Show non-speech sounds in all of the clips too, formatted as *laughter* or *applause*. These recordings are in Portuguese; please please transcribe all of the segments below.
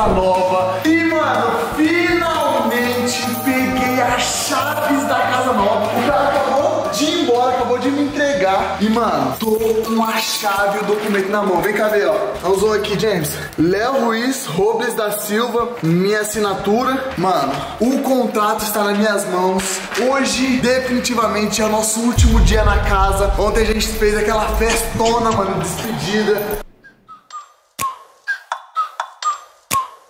casa nova. E, mano, finalmente peguei as chaves da casa nova. O cara acabou de ir embora, acabou de me entregar. E, mano, tô com a chave e o documento na mão. Vem cá ver, ó. Ver aqui, James. Léo Ruiz Robles da Silva, minha assinatura. Mano, o contrato está nas minhas mãos. Hoje, definitivamente, é o nosso último dia na casa. Ontem a gente fez aquela festona, mano, despedida.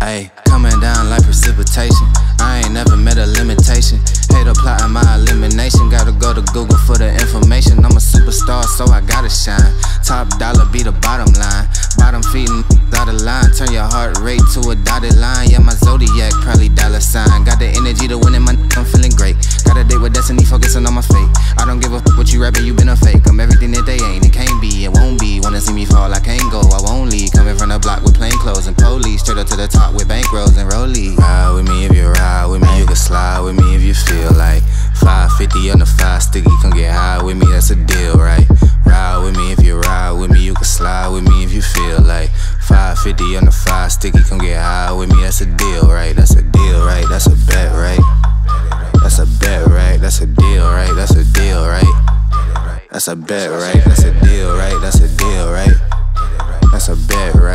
Ayy, coming down like precipitation. I ain't never met a limitation. Hate plotting my elimination. Gotta go to Google for the information. I'm a superstar, so I gotta shine. Top dollar be the bottom line. Bottom feeding of line. Turn your heart rate to a dotted line. Yeah, my zodiac probably dollar sign. Got the energy to win in my. I'm feeling great. Got a date with destiny, focusing on my fate.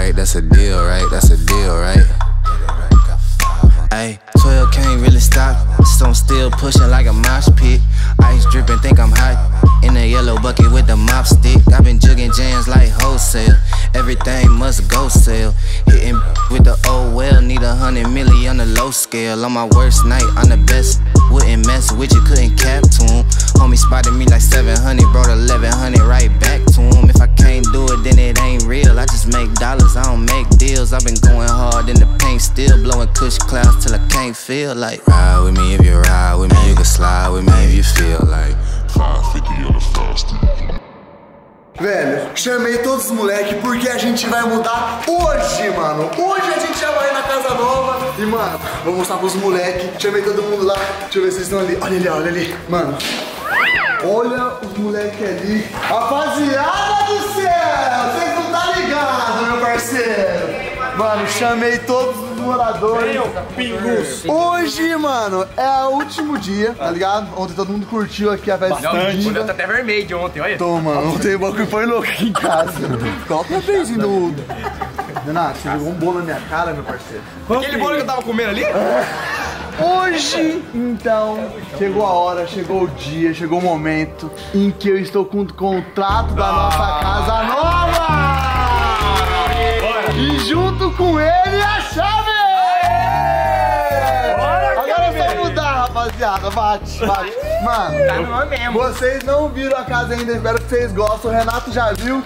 Right? That's a deal, right? That's a deal, right? Ayy, 12 can't really stop. So I'm still pushing like a mosh pit. Ice dripping, think I'm hot. In a yellow bucket with the mop stick. I've been jugging jams like wholesale. Everything must go sell. Hitting with the old well. Need a hundred milli on the low scale. On my worst night, I'm the best. Wouldn't mess with you, couldn't cap to him. Homie spotted me like 700, brought 1100 right back to him. If I can't do it, then it ain't real. I just make dollars, I don't make deals. I've been going hard in the paint, still blowing kush clouds till I can't feel like. Ride with me if you ride with me, you can slide with me if you feel like. 550 on the fast. Velho, chamei todos os moleques porque a gente vai mudar hoje, mano. Hoje a gente já vai na casa nova. E, mano, vou mostrar pros moleques. Chamei todo mundo lá. Deixa eu ver se eles estão ali. Olha ali, olha ali. Mano, olha os moleques ali. Rapaziada do céu, vocês não tá ligado, meu parceiro. Mano, chamei todos os moradores. Pingus. Hoje, mano, é o último dia, tá ligado? Ontem todo mundo curtiu aqui a festa O meu estendida. tá até vermelho de ontem, olha. Toma, ontem o bagulho foi louco aqui em casa. Coloca o beijinho do. Renato, você jogou um bolo na minha cara, meu parceiro. Aquele bolo que eu tava comendo ali? Hoje, então, chegou a hora, chegou o dia, chegou o momento em que eu estou com o contrato da nossa casa nova! E junto com ele a chave! Agora é só mudar, rapaziada. Bate, bate. Mano, Tá no nome mesmo. vocês não viram a casa ainda, espero que vocês gostem. O Renato já viu.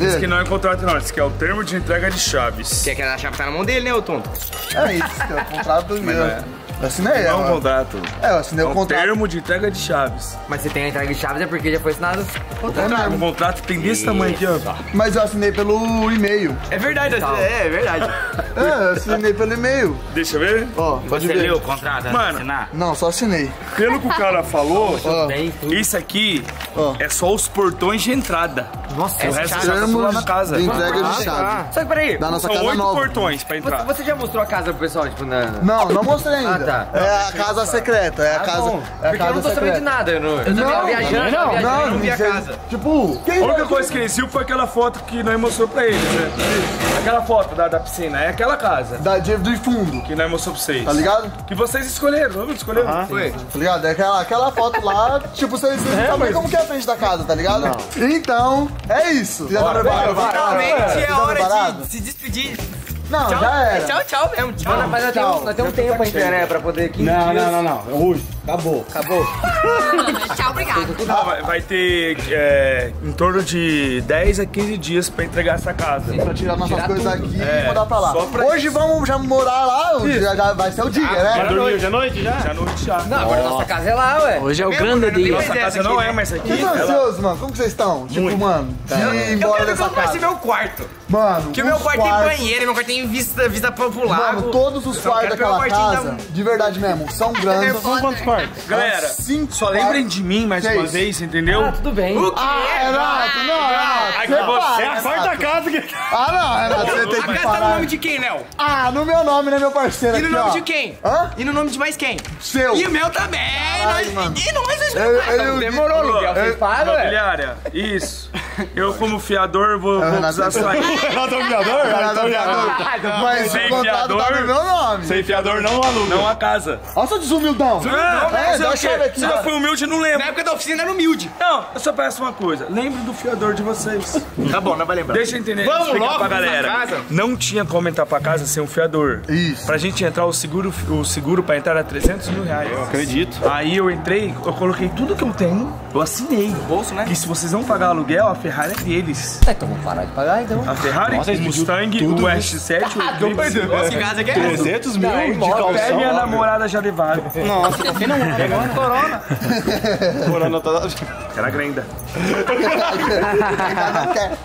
Isso que não é contrato não, isso que é o termo de entrega de chaves. Que é que a chave tá na mão dele, né, ô tonto? É isso, que é o contrato *laughs* do meu. é. Eu assinei, Não é um contrato. É, eu assinei É o contrato. termo de entrega de chaves. Mas você tem a entrega de chaves é porque já foi assinado. É Um mesmo. contrato tem desse tamanho aqui, ó. Mas eu assinei pelo e-mail. É verdade, é, é verdade. *laughs* É, eu assinei pelo e-mail. Deixa eu ver. Ó, pode Você ver. leu o contrato Mano. assinar? Não, só assinei. Pelo que o cara falou, Ó, isso aqui Ó. é só os portões de entrada. Nossa, O essa resto já tá tudo lá na casa. de entrega Ah, de chave. Só que peraí, Da nossa São casa oito nova. portões pra você, entrar. você já mostrou a casa pro pessoal, tipo, na... Não, não mostrei ainda. Ah, tá. É a casa secreta, é a Ah, casa. bom. É a Porque eu casa não tô sabendo de nada, eu, não, eu Não, tava viajando, não, viajando, não, eu não vi a você- casa. Tipo, quem A única coisa que eles viu foi aquela foto que nós mostrou pra eles, né? Aquela foto da, da piscina, é aquela casa da de, do fundo, que nós mostrou pra vocês. tá ligado? Que vocês escolheram, não escolheram? Foi. Tá ligado? É aquela, aquela foto lá, *laughs* tipo, vocês não sabem como que é a frente da casa, tá ligado? Então, é isso. Já estão preparados? Finalmente é hora de se despedir. Não, Tchau, já era. Tchau, tchau mesmo. Tchau. Mas nós temos, nós temos tempo ainda, né, pra poder... 15 Não, dias. não, não, não. É hoje. Acabou, acabou. Tchau, obrigado. *laughs* Ah, vai, vai ter é, em torno de 10 a 15 dias pra entregar essa casa. Pra tirar nossas Tirar coisas tudo. aqui É, e mandar pra lá. só pra Hoje vamos já morar lá, já, já vai ser o dia, né? dormir hoje à noite já? Já noite já. Não, agora nossa casa é lá, ué. Hoje é o grande dia. Nossa casa não é mais aqui. E ela- ansioso, mano? Como que vocês estão? Tipo, mano, de ir Eu embora dessa como vai ser casa. meu quarto. Mano, Porque o meu quarto tem banheiro, meu quarto tem vista, vista pro, lago. Mano, todos os Eu quartos daquela casa, da- de verdade mesmo, são *laughs* grandes. São quantos quartos? Galera, Cinco só lembrem de mim mais Que uma isso? vez, entendeu? Ah, tudo bem. Ah, Renato, não, Renato. Ai, você que você- é a Renato. casa que. Ah, não, Renato, você tem A que casa tá no parar. nome de quem, Léo? Ah, no meu nome, né, meu parceiro? E no aqui, nome ó. de quem? Hã? E no nome de mais quem? Seu. E o meu também. Caralho, nós. E nós, nós Eu- eu- Demorou, Luguel. Vocês pagam, ué? Imobiliária, isso. Eu, como fiador, vou, vou precisar sair. Renato é um fiador? Renato é um fiador. Mas Sem o contrato tá fiador. no meu nome. Sem fiador não aluga. Não a casa. Olha só desumildão. Ah, É, você dá é foi humilde e não Na lembra. época da oficina era humilde. Não, eu só peço uma coisa. Lembre do fiador de vocês. Tá bom, não vai lembrar. Deixa eu entender. Vamos explicar logo pra galera. casa. Não tinha como entrar pra casa sem um fiador. Isso. Pra gente entrar, o seguro, o seguro pra entrar era 300 mil reais. Eu acredito. Aí eu entrei, eu coloquei tudo que eu tenho, eu assinei. Bolso, né? Que se vocês não pagar aluguel, a Ferrari é deles. É, então vamos parar de pagar, então. A Ferrari, o Mustang, o S7, o Eclipse. Nossa, que casa que é? 300 mil de Até calção. minha namorada já levaram. *laughs* Corona tá... Era grenda. Ainda não quer.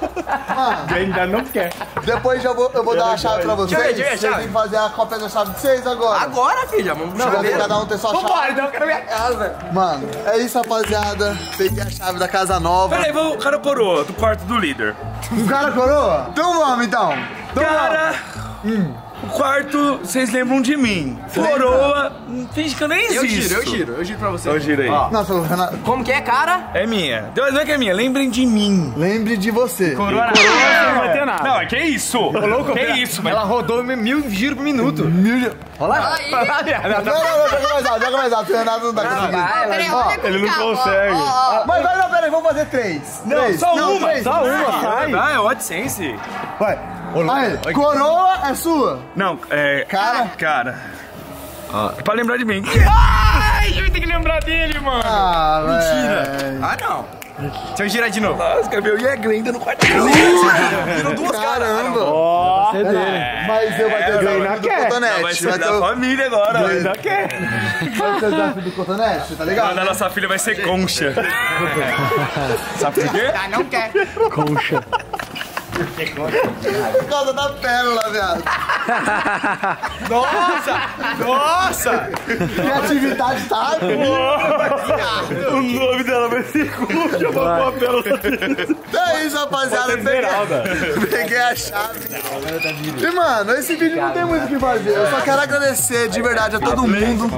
Mano, Ainda não quer. depois já vou, eu vou dar a chave pra vocês. Deixa eu ver, deixa eu ver a Vocês que fazer a cópia da chave de vocês agora. Agora, filha, vamos tem chaveiro. cada um ter sua chave. então eu quero minha casa. Mano, é isso, rapaziada. Peguei a chave da casa nova. Peraí, vamos, cara coroa, do quarto do líder. Um cara coroa? Então vamos, então. Então Cara, o quarto, vocês lembram de mim. Coroa, finge que eu nem Eu existo. giro, eu giro, eu giro pra você. Eu giro aí. vamos. Nossa, o Renato, Como que é, cara? É minha. Não é que é minha, lembrem de mim. lembre de você. Coroa não vai ter nada. Não, é que isso. louco, que isso, mas... Ela rodou mil giros por minuto. Mil... Olha lá. Aí. Não, não, não, joga mais alto, joga mais alto. O Renato não tá conseguindo. Peraí, olha ele não calma, ó, consegue. ó, ó. Mas vai, vamos fazer três. três. Só Não, uma, três. só uma. Vai. Ah, é AdSense. Vai. Aí, coroa é sua. Não, é... Cara. Cara. É pra lembrar de mim. *laughs* Ai, eu tenho que lembrar dele, mano. Ah, Mentira. Ah, não. Deixa eu girar de novo. Nossa, cabelo e a Glenda no quarto. *laughs* Virou duas. Caramba. Mas eu vai ter o desafio do Vai cotonete. ser Vai ter da família agora. Glenda. Ainda quer. vai ter o desafio do cotonete, tá ligado? Quando a nossa filha vai ser concha. *laughs* Sabe por quê? Ah, não quer. Por causa da pérola, viado. Nossa! Nossa! Criatividade tá. O nome dela vai ser concha, uma papel. Então é isso, rapaziada. Peguei, peguei a chave. E, mano, esse vídeo não tem muito o que fazer. Eu só quero agradecer de verdade a todo mundo.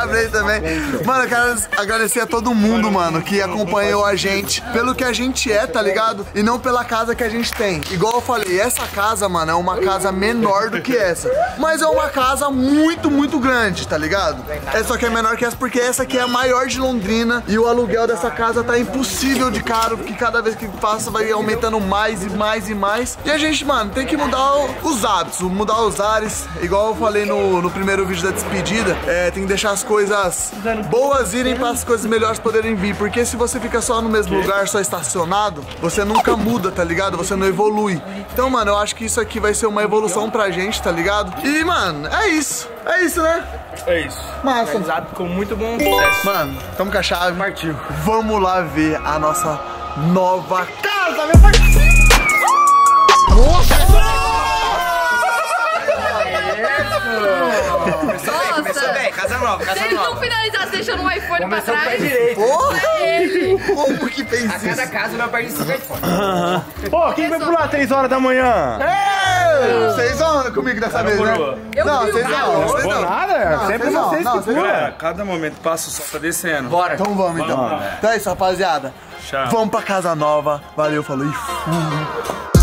Abrei também. Mano, eu quero agradecer a todo mundo, mano, que acompanhou a gente pelo que a gente é, tá ligado? E não pela casa que a gente tem. Igual eu falei, essa casa, mano, é uma casa menor do que essa. Mas é uma casa muito, muito grande, tá ligado? É só que é menor que essa porque essa aqui é a maior de Londrina e o aluguel dessa casa tá impossível de caro, porque cada vez que passa vai aumentando mais e mais e mais. E a gente, mano, tem que mudar os hábitos, mudar os ares. Igual eu falei no, no primeiro vídeo da despedida, é, tem que deixar as coisas boas irem para as coisas melhores poderem vir. Porque se você fica só no mesmo lugar, só estacionado, você nunca muda, tá ligado? Você não evolui. Então, mano, eu acho que isso aqui vai ser uma evolução pra gente, tá ligado? E, mano, é isso. É isso, né? É isso. Massa. Realizado com muito bom sucesso. Mano, tamo com a chave. Partiu. Vamos lá ver a nossa nova casa, meu parceiro. Começou bem, casa nova, Se casa eles não finalizassem deixando um iPhone pra Começou com o pé trás, direito. Ele. *laughs* Como que fez A cada isso? casa não perde 50 iPhone. Pô, quem vai pular 3 horas da manhã? Ei, Vocês vão comigo dessa vez, né? Eu Não, o vocês não, vocês não. nada, Não, sempre vocês não, vocês não, que pulam. Cada momento passa, o sol tá descendo. Bora. Então vamos, então. Então é isso, rapaziada. Tchau. Vamos pra casa nova. Valeu, falou e fui.